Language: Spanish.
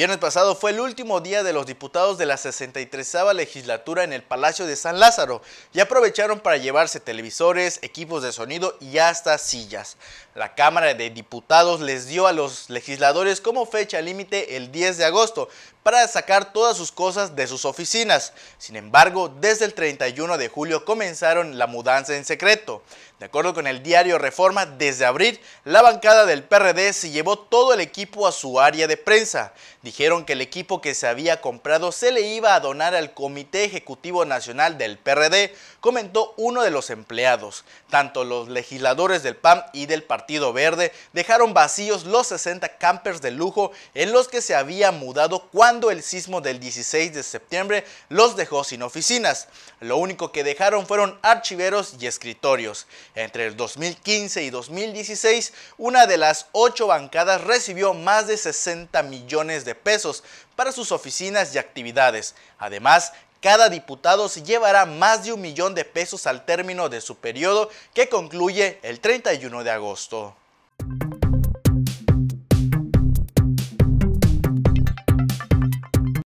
viernes pasado fue el último día de los diputados de la 63 legislatura en el Palacio de San Lázaro y aprovecharon para llevarse televisores, equipos de sonido y hasta sillas. La Cámara de Diputados les dio a los legisladores como fecha límite el 10 de agosto para sacar todas sus cosas de sus oficinas. Sin embargo, desde el 31 de julio comenzaron la mudanza en secreto. De acuerdo con el diario Reforma, desde abril, la bancada del PRD se llevó todo el equipo a su área de prensa. Dijeron que el equipo que se había comprado se le iba a donar al Comité Ejecutivo Nacional del PRD, comentó uno de los empleados. Tanto los legisladores del PAN y del Partido Verde dejaron vacíos los 60 campers de lujo en los que se había mudado cuando el sismo del 16 de septiembre los dejó sin oficinas. Lo único que dejaron fueron archiveros y escritorios. Entre el 2015 y 2016, una de las ocho bancadas recibió más de 60 millones de pesos para sus oficinas y actividades. Además, cada diputado se llevará más de un millón de pesos al término de su periodo que concluye el 31 de agosto.